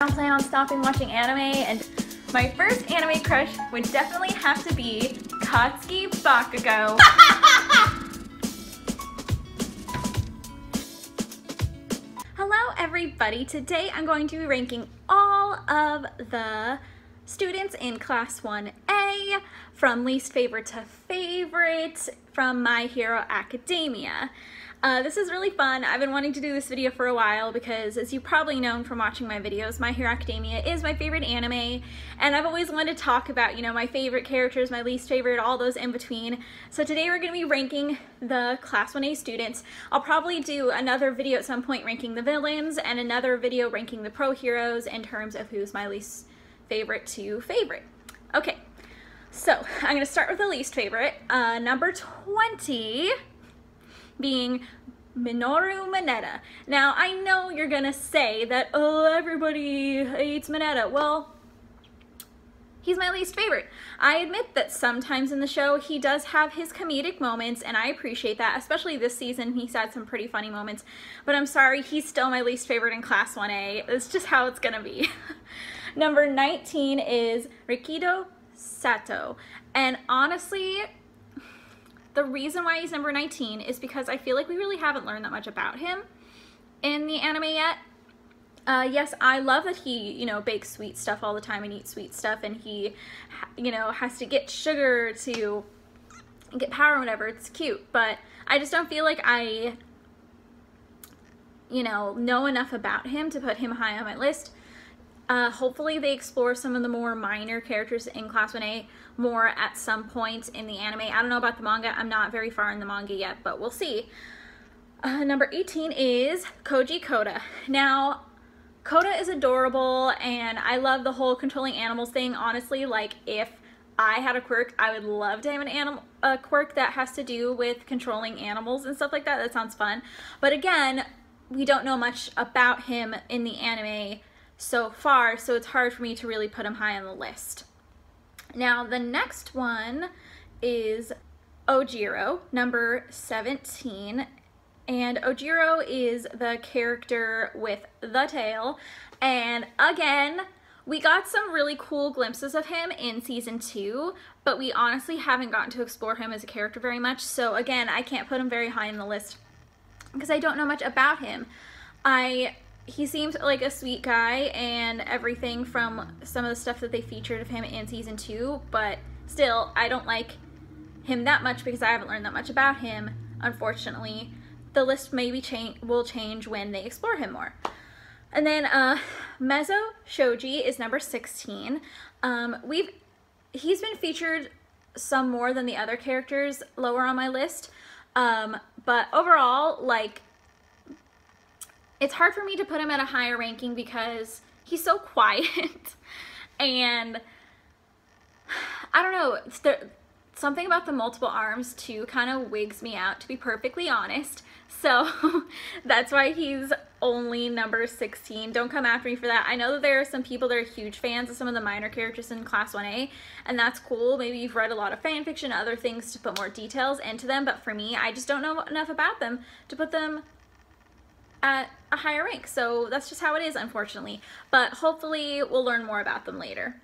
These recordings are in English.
Don't plan on stopping watching anime and my first anime crush would definitely have to be Katsuki Bakugo. Hello everybody, today I'm going to be ranking all of the students in class 1A from least favorite to favorite from My Hero Academia. Uh, this is really fun. I've been wanting to do this video for a while because as you probably know from watching my videos, My Hero Academia is my favorite anime and I've always wanted to talk about, you know, my favorite characters, my least favorite, all those in between. So today we're going to be ranking the Class 1A students. I'll probably do another video at some point ranking the villains and another video ranking the pro heroes in terms of who's my least favorite to favorite. Okay, so I'm going to start with the least favorite. Uh, number 20 being Minoru Mineta. Now, I know you're gonna say that, oh, everybody hates Mineta. Well, he's my least favorite. I admit that sometimes in the show he does have his comedic moments and I appreciate that, especially this season he's had some pretty funny moments, but I'm sorry, he's still my least favorite in Class 1A. It's just how it's gonna be. Number 19 is Rikido Sato. And honestly, the reason why he's number 19 is because I feel like we really haven't learned that much about him in the anime yet. Uh, yes, I love that he, you know, bakes sweet stuff all the time and eats sweet stuff and he, you know, has to get sugar to get power or whatever. It's cute, but I just don't feel like I, you know, know enough about him to put him high on my list. Uh, hopefully they explore some of the more minor characters in Class 1A more at some point in the anime. I don't know about the manga. I'm not very far in the manga yet, but we'll see. Uh, number 18 is Koji Koda. Now, Koda is adorable, and I love the whole controlling animals thing. Honestly, like, if I had a quirk, I would love to have an animal a quirk that has to do with controlling animals and stuff like that. That sounds fun. But again, we don't know much about him in the anime so far, so it's hard for me to really put him high on the list. Now, the next one is Ojiro, number 17. And Ojiro is the character with the tail. And again, we got some really cool glimpses of him in season two, but we honestly haven't gotten to explore him as a character very much. So again, I can't put him very high in the list because I don't know much about him. I he seems like a sweet guy and everything from some of the stuff that they featured of him in season two, but still, I don't like him that much because I haven't learned that much about him, unfortunately. The list maybe change will change when they explore him more. And then uh, Mezo Shoji is number 16. Um, we've He's been featured some more than the other characters lower on my list, um, but overall, like, it's hard for me to put him at a higher ranking because he's so quiet and I don't know, something about the multiple arms too kind of wigs me out to be perfectly honest. So that's why he's only number 16. Don't come after me for that. I know that there are some people that are huge fans of some of the minor characters in Class 1A, and that's cool. Maybe you've read a lot of fan fiction, other things to put more details into them, but for me, I just don't know enough about them to put them at a higher rank. So that's just how it is, unfortunately. But hopefully we'll learn more about them later.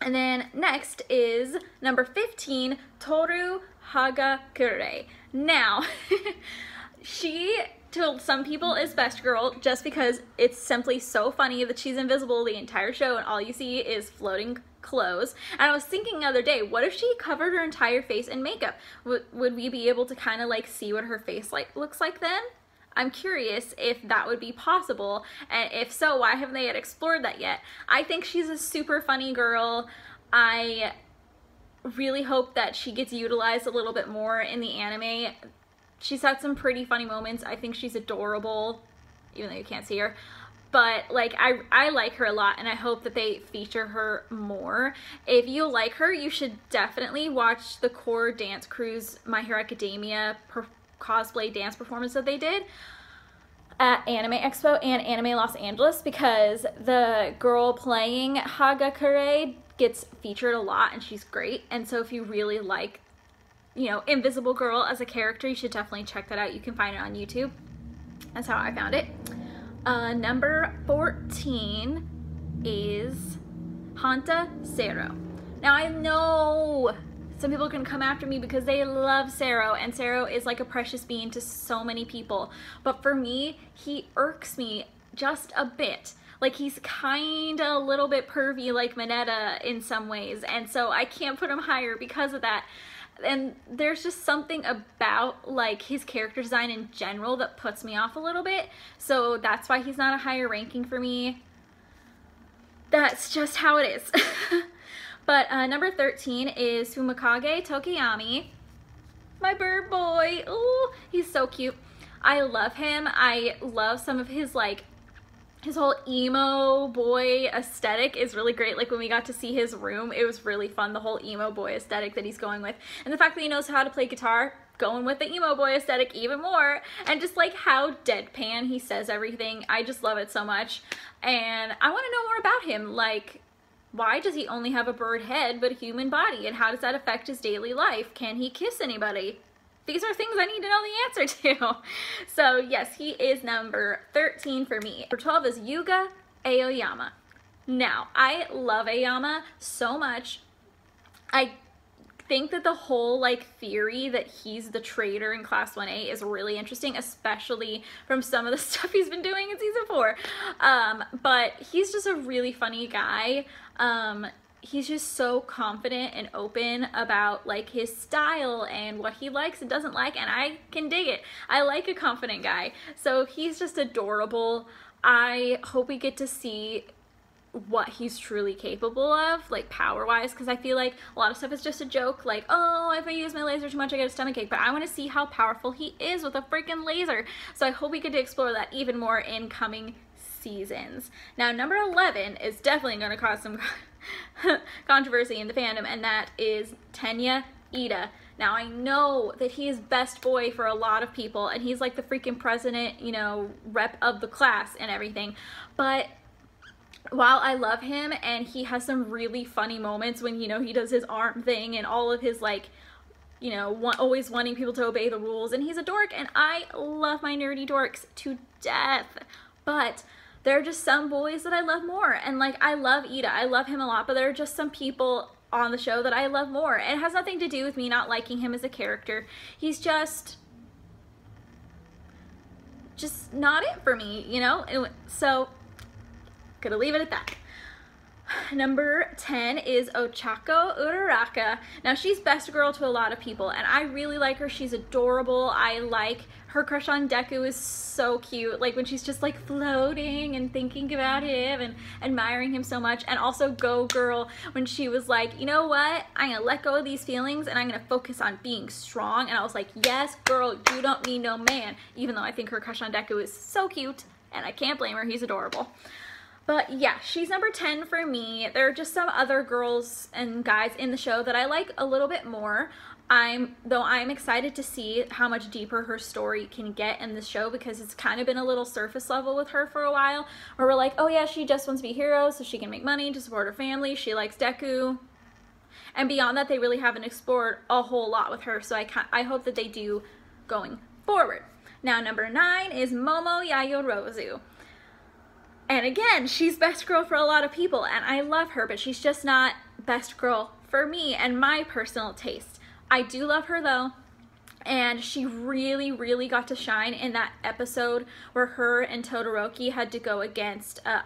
And then next is number 15, Toru Hagakure. Now, she to some people is best girl just because it's simply so funny that she's invisible the entire show and all you see is floating clothes. And I was thinking the other day, what if she covered her entire face in makeup? W would we be able to kind of like see what her face like looks like then? I'm curious if that would be possible, and if so, why haven't they yet explored that yet? I think she's a super funny girl. I really hope that she gets utilized a little bit more in the anime. She's had some pretty funny moments. I think she's adorable, even though you can't see her. But like I, I like her a lot and I hope that they feature her more. If you like her, you should definitely watch the core dance crews My Hero Academia cosplay dance performance that they did at Anime Expo and Anime Los Angeles because the girl playing Hagakure gets featured a lot and she's great. And so if you really like, you know, Invisible Girl as a character, you should definitely check that out. You can find it on YouTube. That's how I found it. Uh, number 14 is Hanta Sero. Now I know some people can come after me because they love Sero, and Sero is like a precious being to so many people. But for me, he irks me just a bit. Like he's kind of a little bit pervy like Mineta in some ways, and so I can't put him higher because of that. And there's just something about like his character design in general that puts me off a little bit. So that's why he's not a higher ranking for me. That's just how it is. But uh, number 13 is Fumikage Tokoyami. My bird boy. Ooh, he's so cute. I love him. I love some of his like his whole emo boy aesthetic is really great. Like when we got to see his room, it was really fun. The whole emo boy aesthetic that he's going with. And the fact that he knows how to play guitar, going with the emo boy aesthetic even more. And just like how deadpan he says everything. I just love it so much. And I want to know more about him. Like why does he only have a bird head but a human body? And how does that affect his daily life? Can he kiss anybody? These are things I need to know the answer to. So yes, he is number 13 for me. Number 12 is Yuga Aoyama. Now, I love Aoyama so much. I think that the whole like theory that he's the traitor in class 1A is really interesting, especially from some of the stuff he's been doing in season four. Um, but he's just a really funny guy. Um, he's just so confident and open about like his style and what he likes and doesn't like and I can dig it. I like a confident guy. So he's just adorable. I hope we get to see what he's truly capable of, like power wise, because I feel like a lot of stuff is just a joke, like, oh, if I use my laser too much, I get a stomach ache. But I want to see how powerful he is with a freaking laser. So I hope we get to explore that even more in coming seasons. Now, number 11 is definitely going to cause some controversy in the fandom, and that is Tenya Ida. Now, I know that he is best boy for a lot of people, and he's like the freaking president, you know, rep of the class and everything, but while I love him and he has some really funny moments when, you know, he does his arm thing and all of his like, you know, always wanting people to obey the rules and he's a dork and I love my nerdy dorks to death. But there are just some boys that I love more and like I love Ida. I love him a lot, but there are just some people on the show that I love more. And it has nothing to do with me not liking him as a character. He's just just not it for me, you know? So Gonna leave it at that. Number 10 is Ochako Uraraka. Now, she's best girl to a lot of people, and I really like her. She's adorable. I like her crush on Deku is so cute. Like when she's just like floating and thinking about him and admiring him so much. And also Go Girl when she was like, you know what? I'm gonna let go of these feelings and I'm gonna focus on being strong. And I was like, yes, girl, you don't need no man. Even though I think her crush on Deku is so cute and I can't blame her. He's adorable. But yeah, she's number 10 for me. There are just some other girls and guys in the show that I like a little bit more. I'm though I'm excited to see how much deeper her story can get in the show because it's kind of been a little surface level with her for a while where we're like, oh yeah, she just wants to be a hero so she can make money to support her family. She likes Deku. And beyond that, they really haven't explored a whole lot with her. So I I hope that they do going forward. Now, number nine is Momo Yaoyorozu. And again, she's best girl for a lot of people, and I love her, but she's just not best girl for me and my personal taste. I do love her though, and she really, really got to shine in that episode where her and Todoroki had to go against uh,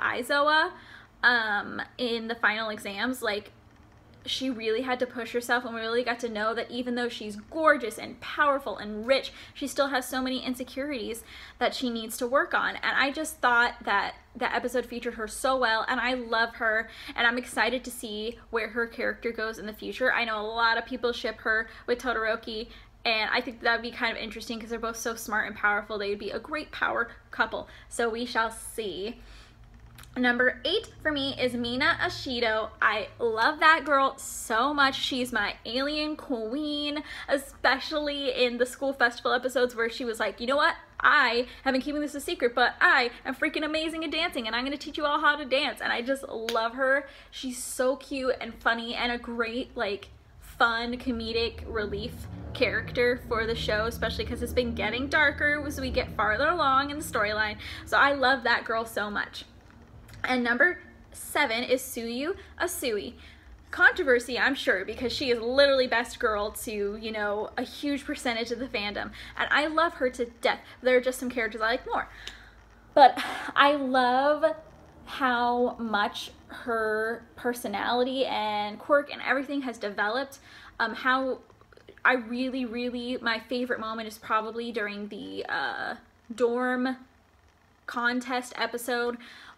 um, in the final exams. Like, she really had to push herself and we really got to know that even though she's gorgeous and powerful and rich, she still has so many insecurities that she needs to work on. And I just thought that that episode featured her so well and I love her and I'm excited to see where her character goes in the future. I know a lot of people ship her with Todoroki and I think that would be kind of interesting because they're both so smart and powerful. They would be a great power couple. So we shall see. Number eight for me is Mina Ashido. I love that girl so much. She's my alien queen, especially in the school festival episodes where she was like, you know what? I have been keeping this a secret, but I am freaking amazing at dancing and I'm to teach you all how to dance. And I just love her. She's so cute and funny and a great, like, fun comedic relief character for the show, especially because it's been getting darker as we get farther along in the storyline. So I love that girl so much. And number seven is Tsuyu Asui. Controversy, I'm sure, because she is literally best girl to, you know, a huge percentage of the fandom. And I love her to death. There are just some characters I like more. But I love how much her personality and quirk and everything has developed. Um, how I really, really, my favorite moment is probably during the uh, dorm contest episode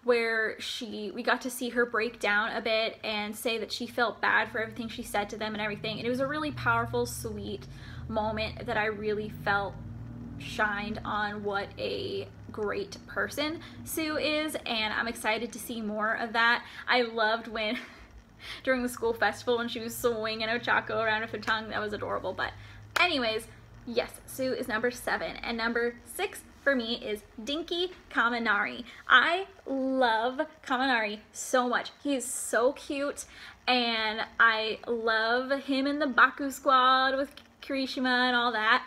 where she we got to see her break down a bit and say that she felt bad for everything she said to them and everything and it was a really powerful sweet moment that I really felt shined on what a great person Sue is and I'm excited to see more of that. I loved when during the school festival when she was swinging Ochako around with her tongue. That was adorable. But anyways, yes, Sue is number seven. And number six for me is Denki Kaminari. I love Kaminari so much. He's so cute and I love him in the Baku squad with Kirishima and all that.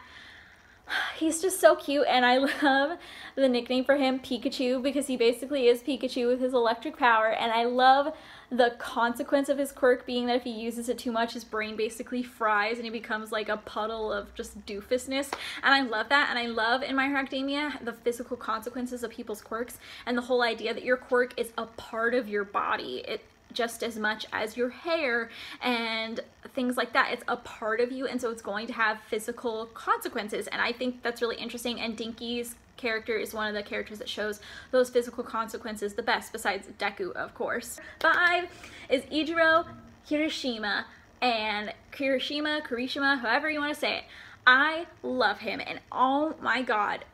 He's just so cute and I love the nickname for him Pikachu because he basically is Pikachu with his electric power and I love the consequence of his quirk being that if he uses it too much, his brain basically fries and he becomes like a puddle of just doofusness. And I love that. And I love in My Hero Academia the physical consequences of people's quirks and the whole idea that your quirk is a part of your body. It just as much as your hair and things like that. It's a part of you and so it's going to have physical consequences and I think that's really interesting and Denki's character is one of the characters that shows those physical consequences the best besides Deku of course. Five is Eijiro Kirishima and Kirishima, Kirishima, however you want to say it. I love him and oh my god,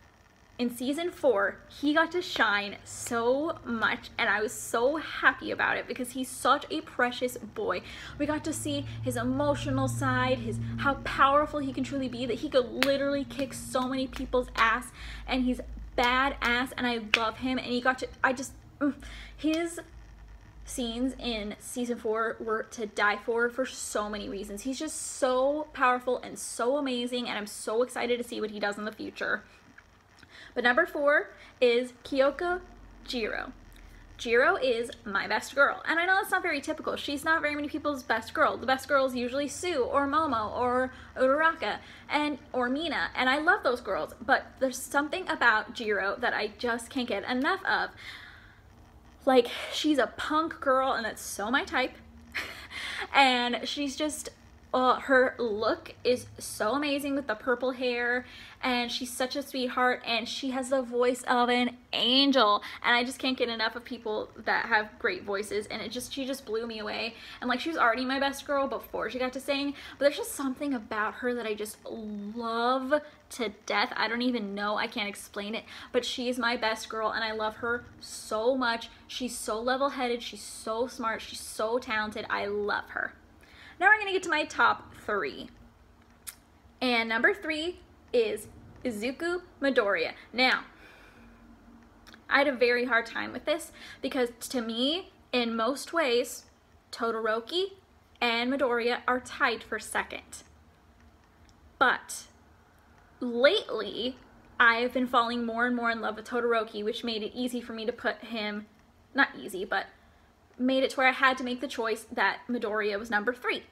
in season four, he got to shine so much and I was so happy about it because he's such a precious boy. We got to see his emotional side, his how powerful he can truly be, that he could literally kick so many people's ass and he's badass and I love him and he got to, I just, mm, his scenes in season four were to die for for so many reasons. He's just so powerful and so amazing and I'm so excited to see what he does in the future. But number four is Kyoka Jiro. Jiro is my best girl. And I know that's not very typical. She's not very many people's best girl. The best girl is usually Sue or Momo or Uraraka and or Mina. And I love those girls. But there's something about Jiro that I just can't get enough of. Like, she's a punk girl and that's so my type. and she's just uh, her look is so amazing with the purple hair and she's such a sweetheart and she has the voice of an angel. And I just can't get enough of people that have great voices and it just she just blew me away. And like she was already my best girl before she got to sing but there's just something about her that I just love to death. I don't even know. I can't explain it. But she's my best girl and I love her so much. She's so level-headed. She's so smart. She's so talented. I love her now we're gonna get to my top three. And number three is Izuku Midoriya. Now, I had a very hard time with this because to me, in most ways, Todoroki and Midoriya are tied for second. But lately, I have been falling more and more in love with Todoroki, which made it easy for me to put him, not easy, but made it to where I had to make the choice that Midoriya was number three.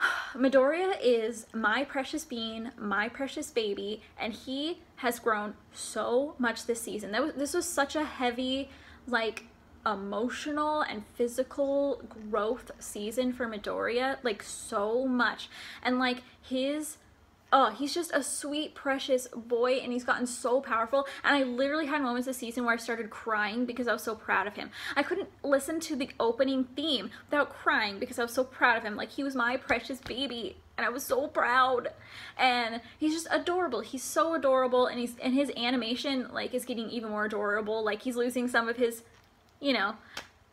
Midoriya is my precious bean, my precious baby, and he has grown so much this season. That was, this was such a heavy, like, emotional and physical growth season for Midoriya, like, so much. And, like, his oh, he's just a sweet, precious boy, and he's gotten so powerful. And I literally had moments this season where I started crying because I was so proud of him. I couldn't listen to the opening theme without crying because I was so proud of him. Like, he was my precious baby, and I was so proud. And he's just adorable. He's so adorable, and he's and his animation like is getting even more adorable. Like, he's losing some of his, you know,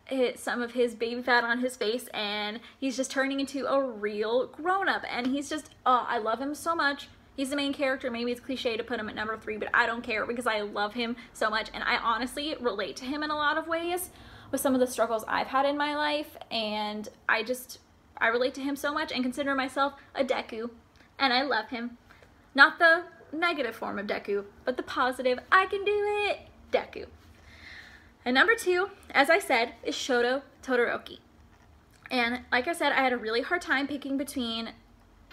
hit some of his baby fat on his face and he's just turning into a real grown-up and he's just oh I love him so much. He's the main character. Maybe it's cliche to put him at number three but I don't care because I love him so much and I honestly relate to him in a lot of ways with some of the struggles I've had in my life and I just I relate to him so much and consider myself a Deku and I love him. Not the negative form of Deku but the positive I can do it Deku And number two, as I said, is Shoto Todoroki. And like I said, I had a really hard time picking between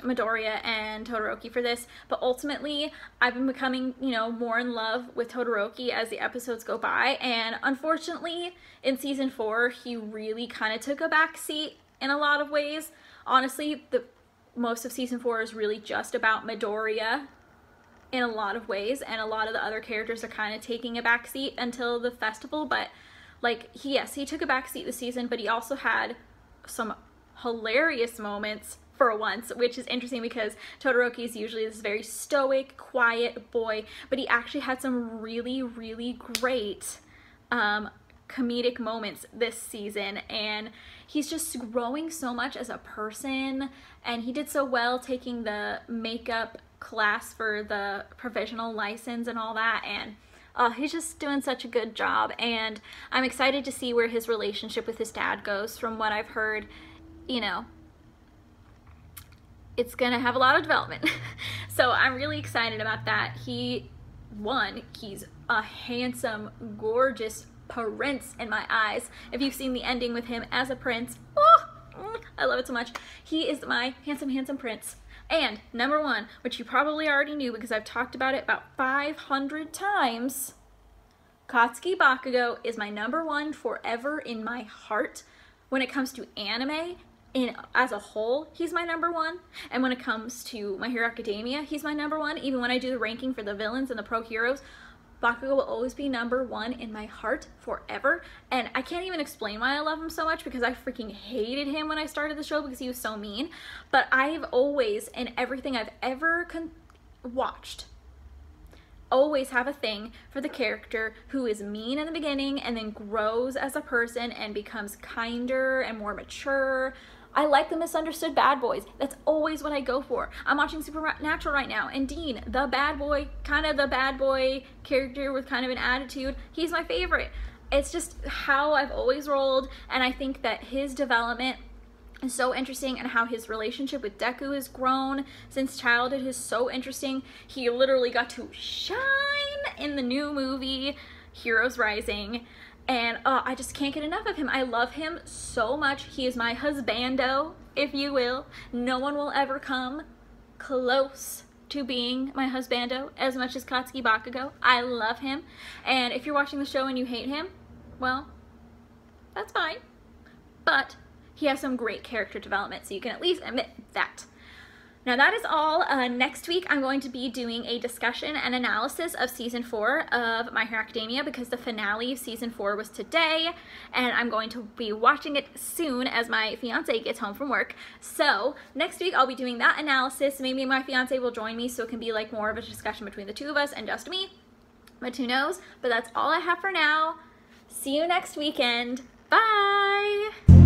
Midoriya and Todoroki for this, but ultimately I've been becoming, you know, more in love with Todoroki as the episodes go by, and unfortunately in season 4 he really kind of took a back seat in a lot of ways. Honestly, the most of season 4 is really just about Midoriya in a lot of ways, and a lot of the other characters are kind of taking a back seat until the festival, but like he yes, he took a back seat this season, but he also had some hilarious moments for once, which is interesting because Todoroki is usually this very stoic, quiet boy, but he actually had some really, really great um, comedic moments this season, and he's just growing so much as a person, and he did so well taking the makeup class for the provisional license and all that, and uh, he's just doing such a good job, and I'm excited to see where his relationship with his dad goes. From what I've heard, you know, it's gonna have a lot of development. so I'm really excited about that. He, one, he's a handsome, gorgeous prince in my eyes. If you've seen the ending with him as a prince, oh, I love it so much. He is my handsome, handsome prince. And number one, which you probably already knew because I've talked about it about 500 times, Katsuki Bakugo is my number one forever in my heart. When it comes to anime, in as a whole, he's my number one. And when it comes to My Hero Academia, he's my number one. Even when I do the ranking for the villains and the pro heroes, Bakugo will always be number one in my heart forever. And I can't even explain why I love him so much because I freaking hated him when I started the show because he was so mean. But I've always, in everything I've ever watched, always have a thing for the character who is mean in the beginning and then grows as a person and becomes kinder and more mature. I like the misunderstood bad boys. That's always what I go for. I'm watching Supernatural right now, and Dean, the bad boy, kind of the bad boy character with kind of an attitude, he's my favorite. It's just how I've always rolled, and I think that his development is so interesting and how his relationship with Deku has grown since childhood is so interesting. He literally got to shine in the new movie Heroes Rising and uh, I just can't get enough of him. I love him so much. He is my husbando, if you will. No one will ever come close to being my husbando as much as Katsuki Bakugo. I love him. And if you're watching the show and you hate him, well, that's fine. But he has some great character development, so you can at least admit that. Now that is all. Uh, next week I'm going to be doing a discussion and analysis of season four of My Hero Academia because the finale of season four was today and I'm going to be watching it soon as my fiance gets home from work. So next week I'll be doing that analysis. Maybe my fiance will join me so it can be like more of a discussion between the two of us and just me. But who knows? But that's all I have for now. See you next weekend. Bye!